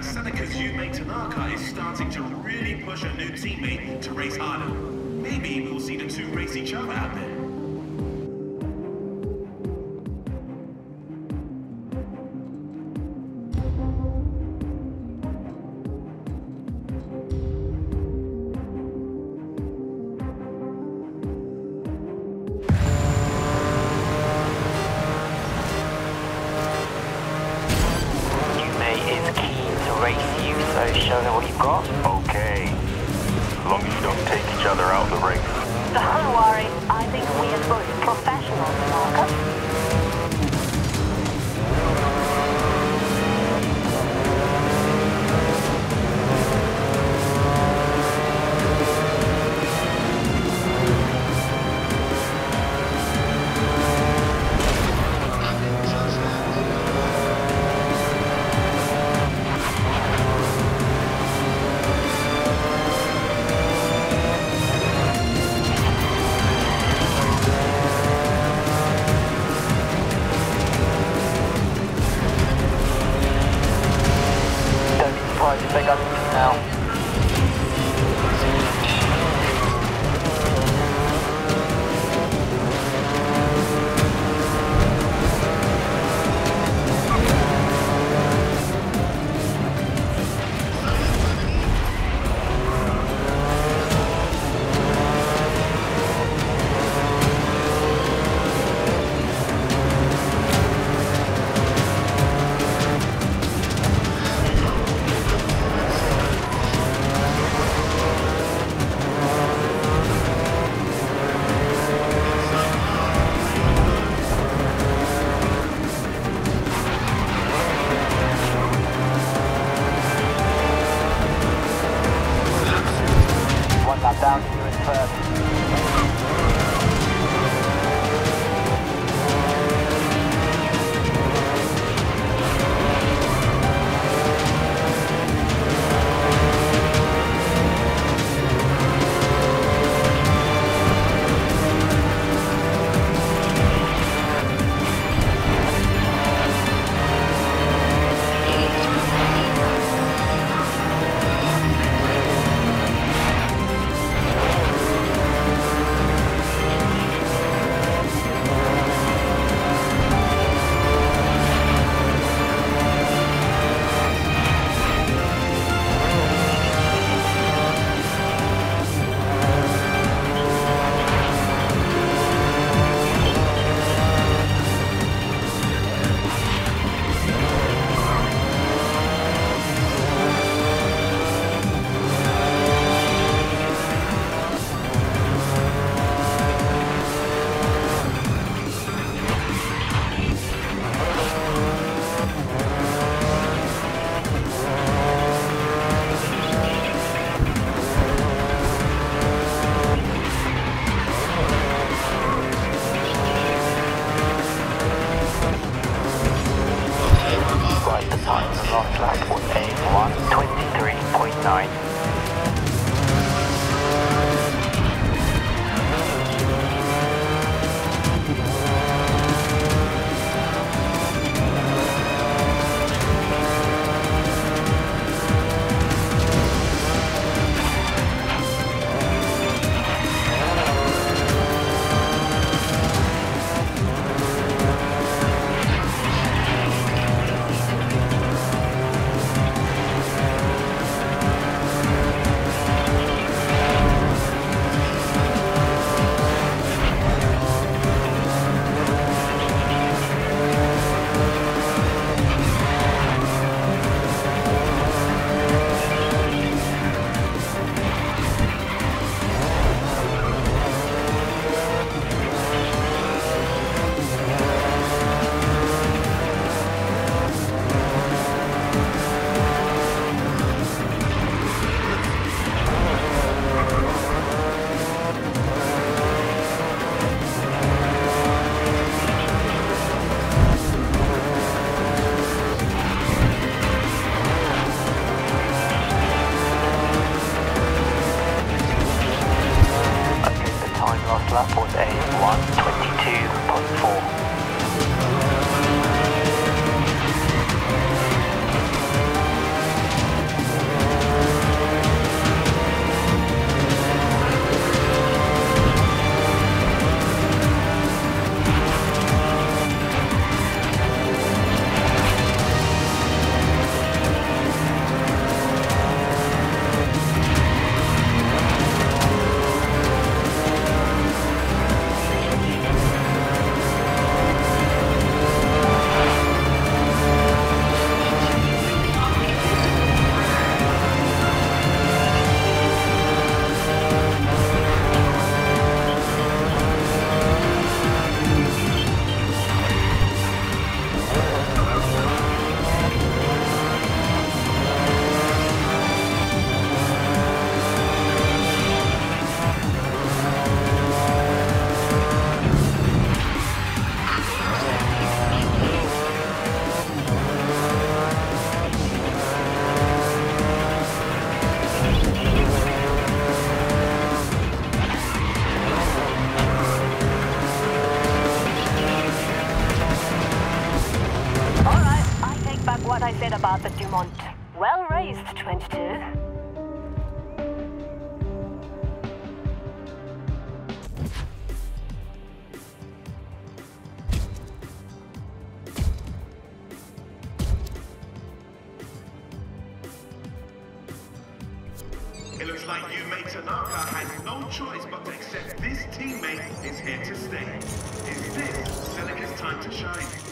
that Seneca's Yume Tanaka is starting to really push a new teammate to race harder. Maybe we'll see the two race each other out there. Race you, so show them what you've got. Okay. As long as you don't take each other out of the race. Don't worry, I think we are both professionals, If they go into now. nội Father Dumont. Well raised, 22. It looks like Yume Tanaka has no choice but to accept this teammate is here to stay. Is this Seneca's time to shine?